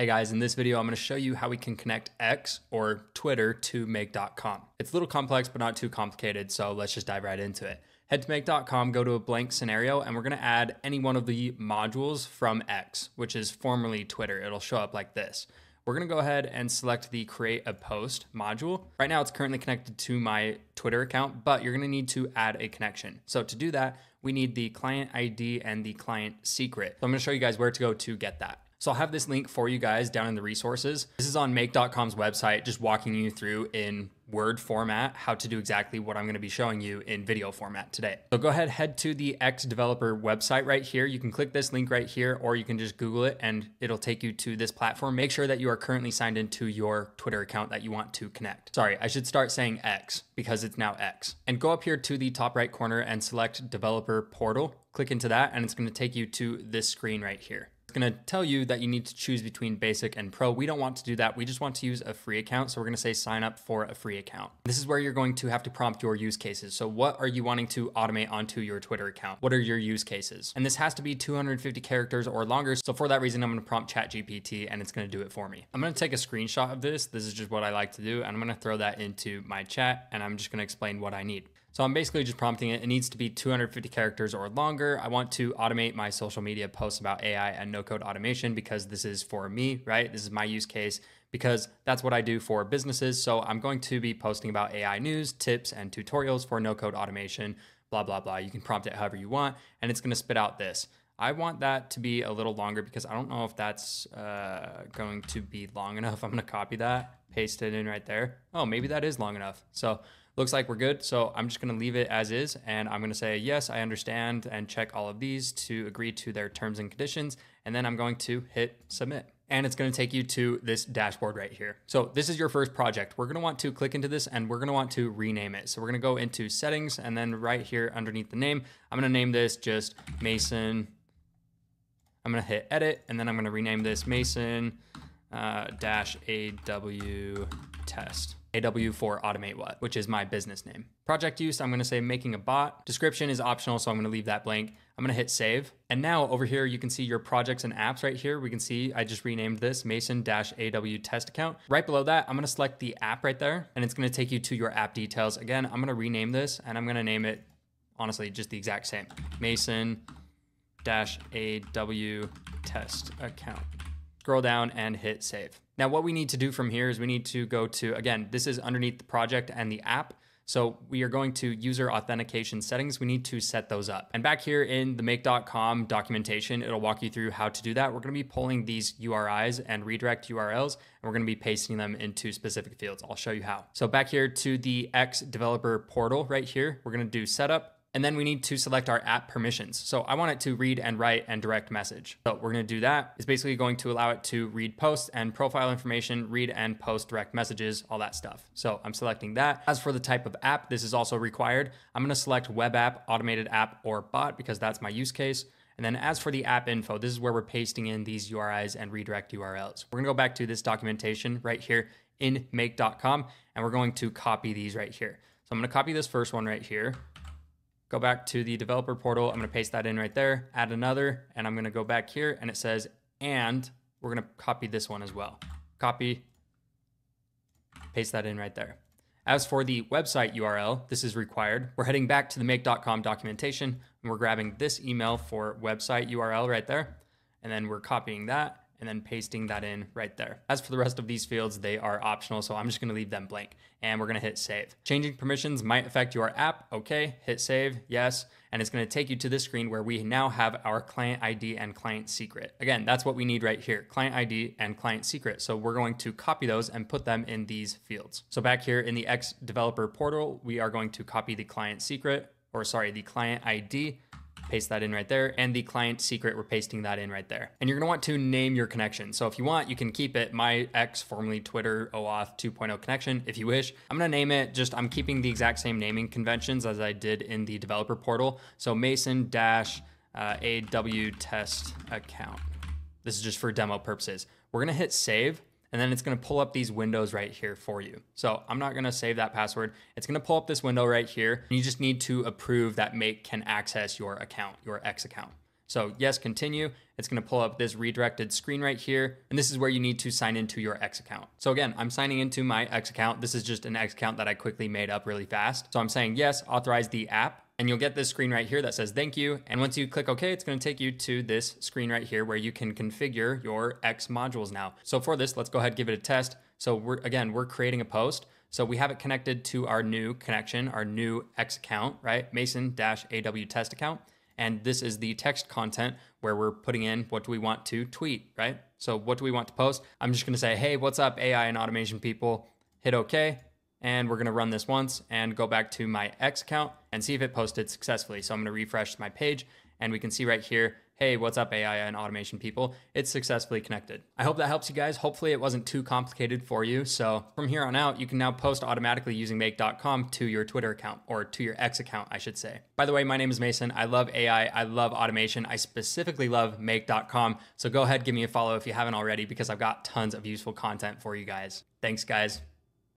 Hey guys, in this video, I'm gonna show you how we can connect X or Twitter to make.com. It's a little complex, but not too complicated, so let's just dive right into it. Head to make.com, go to a blank scenario, and we're gonna add any one of the modules from X, which is formerly Twitter. It'll show up like this. We're gonna go ahead and select the create a post module. Right now it's currently connected to my Twitter account, but you're gonna need to add a connection. So to do that, we need the client ID and the client secret. So I'm gonna show you guys where to go to get that. So I'll have this link for you guys down in the resources. This is on make.com's website, just walking you through in Word format how to do exactly what I'm going to be showing you in video format today. So go ahead, head to the X developer website right here. You can click this link right here, or you can just Google it and it'll take you to this platform. Make sure that you are currently signed into your Twitter account that you want to connect. Sorry, I should start saying X because it's now X. And go up here to the top right corner and select developer portal. Click into that and it's going to take you to this screen right here. It's going to tell you that you need to choose between basic and pro. We don't want to do that. We just want to use a free account. So we're going to say sign up for a free account. This is where you're going to have to prompt your use cases. So what are you wanting to automate onto your Twitter account? What are your use cases? And this has to be 250 characters or longer. So for that reason, I'm going to prompt ChatGPT and it's going to do it for me. I'm going to take a screenshot of this. This is just what I like to do. And I'm going to throw that into my chat and I'm just going to explain what I need. So I'm basically just prompting it. It needs to be 250 characters or longer. I want to automate my social media posts about AI and no code automation because this is for me, right? This is my use case because that's what I do for businesses. So I'm going to be posting about AI news, tips, and tutorials for no code automation, blah, blah, blah. You can prompt it however you want, and it's going to spit out this. I want that to be a little longer because I don't know if that's uh, going to be long enough. I'm going to copy that, paste it in right there. Oh, maybe that is long enough. So looks like we're good. So I'm just going to leave it as is. And I'm going to say, yes, I understand and check all of these to agree to their terms and conditions. And then I'm going to hit submit. And it's going to take you to this dashboard right here. So this is your first project. We're going to want to click into this and we're going to want to rename it. So we're going to go into settings and then right here underneath the name, I'm going to name this just Mason. I'm going to hit edit and then I'm going to rename this Mason uh, dash AW test. AW for automate what, which is my business name. Project use, I'm gonna say making a bot. Description is optional, so I'm gonna leave that blank. I'm gonna hit save. And now over here, you can see your projects and apps right here. We can see I just renamed this Mason-AW test account. Right below that, I'm gonna select the app right there, and it's gonna take you to your app details. Again, I'm gonna rename this, and I'm gonna name it, honestly, just the exact same. Mason-AW test account scroll down and hit save. Now what we need to do from here is we need to go to, again, this is underneath the project and the app. So we are going to user authentication settings. We need to set those up. And back here in the make.com documentation, it'll walk you through how to do that. We're going to be pulling these URIs and redirect URLs, and we're going to be pasting them into specific fields. I'll show you how. So back here to the X developer portal right here, we're going to do setup. And then we need to select our app permissions. So I want it to read and write and direct message. So we're going to do that. It's basically going to allow it to read posts and profile information, read and post direct messages, all that stuff. So I'm selecting that. As for the type of app, this is also required. I'm going to select web app, automated app, or bot because that's my use case. And then as for the app info, this is where we're pasting in these URIs and redirect URLs. We're gonna go back to this documentation right here in make.com, and we're going to copy these right here. So I'm gonna copy this first one right here go back to the developer portal. I'm going to paste that in right there, add another, and I'm going to go back here and it says, and we're going to copy this one as well. Copy, paste that in right there. As for the website URL, this is required. We're heading back to the make.com documentation and we're grabbing this email for website URL right there. And then we're copying that and then pasting that in right there. As for the rest of these fields, they are optional, so I'm just gonna leave them blank and we're gonna hit save. Changing permissions might affect your app. Okay, hit save, yes, and it's gonna take you to this screen where we now have our client ID and client secret. Again, that's what we need right here, client ID and client secret. So we're going to copy those and put them in these fields. So back here in the X developer portal, we are going to copy the client secret, or sorry, the client ID paste that in right there. And the client secret, we're pasting that in right there. And you're gonna want to name your connection. So if you want, you can keep it my X, formerly Twitter OAuth 2.0 connection if you wish. I'm gonna name it just, I'm keeping the exact same naming conventions as I did in the developer portal. So Mason dash uh, AW test account. This is just for demo purposes. We're gonna hit save and then it's gonna pull up these windows right here for you. So I'm not gonna save that password. It's gonna pull up this window right here. And you just need to approve that Make can access your account, your X account. So, yes, continue. It's going to pull up this redirected screen right here. And this is where you need to sign into your X account. So, again, I'm signing into my X account. This is just an X account that I quickly made up really fast. So, I'm saying yes, authorize the app. And you'll get this screen right here that says thank you. And once you click OK, it's going to take you to this screen right here where you can configure your X modules now. So, for this, let's go ahead and give it a test. So, we're again, we're creating a post. So we have it connected to our new connection, our new X account, right? Mason dash AW test account. And this is the text content where we're putting in what do we want to tweet, right? So what do we want to post? I'm just gonna say, hey, what's up, AI and automation people? Hit OK. And we're gonna run this once and go back to my X account and see if it posted successfully. So I'm gonna refresh my page and we can see right here hey, what's up, AI and automation people? It's successfully connected. I hope that helps you guys. Hopefully, it wasn't too complicated for you. So, from here on out, you can now post automatically using make.com to your Twitter account or to your X account, I should say. By the way, my name is Mason. I love AI, I love automation. I specifically love make.com. So, go ahead, give me a follow if you haven't already, because I've got tons of useful content for you guys. Thanks, guys.